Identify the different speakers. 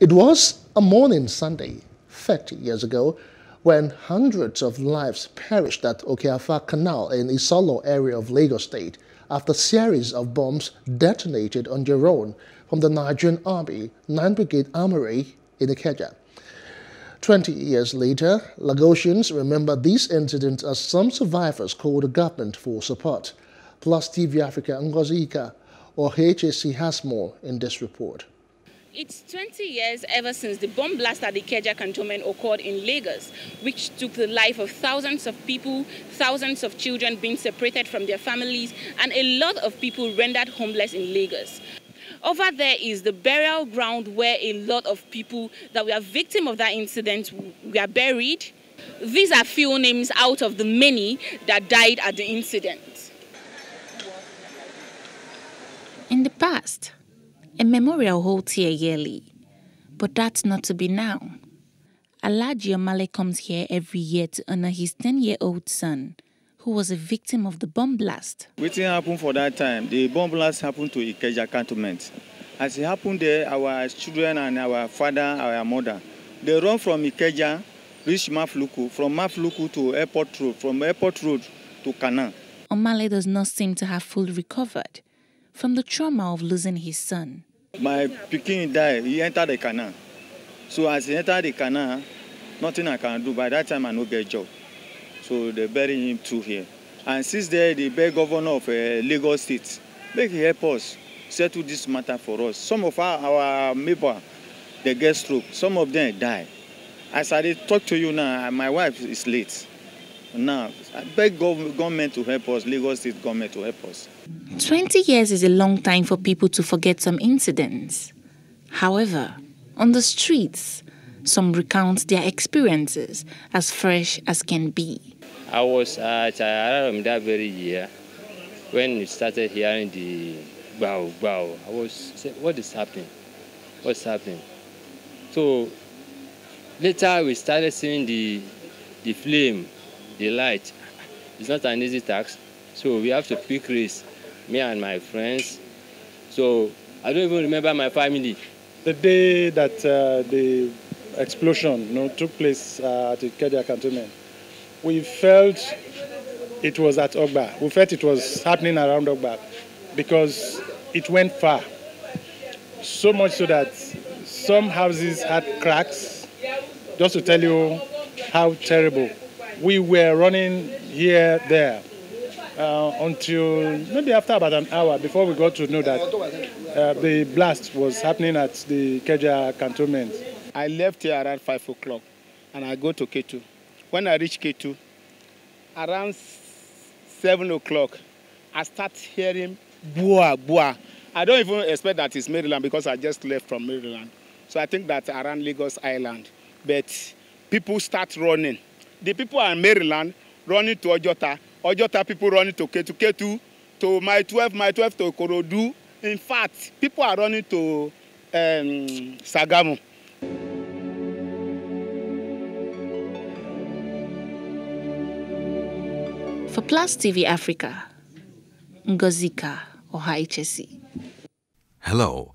Speaker 1: It was a morning Sunday, 30 years ago, when hundreds of lives perished at Okeafa Canal in Isolo area of Lagos State after a series of bombs detonated on drone from the Nigerian Army 9 Brigade Armory in Ikeja. Twenty years later, Lagosians remember these incidents as some survivors called the government for support. Plus TV Africa Ngozi Ika or HAC has more in this report.
Speaker 2: It's 20 years ever since the bomb blast at the Ikeja cantonment occurred in Lagos, which took the life of thousands of people, thousands of children being separated from their families, and a lot of people rendered homeless in Lagos. Over there is the burial ground where a lot of people that were victim of that incident were buried. These are few names out of the many that died at the incident.
Speaker 3: In the past, a memorial holds here yearly, but that's not to be now. Alhaji Omale comes here every year to honor his 10 year old son, who was a victim of the bomb blast.
Speaker 4: What happened for that time? The bomb blast happened to Ikeja cantonment. As it happened there, our children and our father, our mother, they run from Ikeja, reach Mafoluku, from Mafoluku to Airport Road, from Airport Road to Kana.
Speaker 3: Omale does not seem to have fully recovered from the trauma of losing his son.
Speaker 4: My pikin died, he entered the canal. So as he entered the canal, nothing I can do. By that time, I no get job. So they bury him too here. And since there, the beg governor of uh, Lagos State, make he help us settle this matter for us. Some of our, our neighbor, they get stroke. Some of them die. As I talk to you now, my wife is late. Now, I beg government to help us, Lagos State government to help us.
Speaker 3: 20 years is a long time for people to forget some incidents. However, on the streets, some recount their experiences as fresh as can be.
Speaker 5: I was at uh, Araram that very year when we started hearing the bow, bow. I was saying, what is happening? What's happening? So later we started seeing the, the flame, the light. It's not an easy task. So we have to pick race, me and my friends. So I don't even remember my family.
Speaker 6: The day that uh, the explosion you know, took place uh, at the Ikeja cantonment, we felt it was at Ogba. We felt it was happening around Ogba because it went far. So much so that some houses had cracks. Just to tell you how terrible. We were running here, there, uh, until maybe after about an hour before we got to know that uh, the blast was happening at the Keja cantonment.
Speaker 7: I left here around 5 o'clock and I go to K2. When I reach K2, around 7 o'clock, I start hearing boa, boa. I don't even expect that it's Maryland because I just left from Maryland. So I think that around Lagos Island. But people start running. The people are in Maryland running to Ojota. Ojota people running to Ketu, Ketu to Mile 12, Mile 12 to Ikorodu. In fact, people are running to um, Sagamu.
Speaker 3: For Plus TV Africa, Ngozi Ika or HSC.
Speaker 8: Hello.